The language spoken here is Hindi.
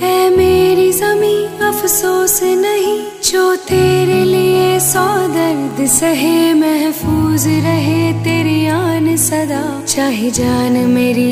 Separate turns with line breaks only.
है मेरी जमी अफसोस नहीं, जो तेरे लिए सौ दर्द सहे महफूज रहे तेरी आन सदा। चाहे जान मेरी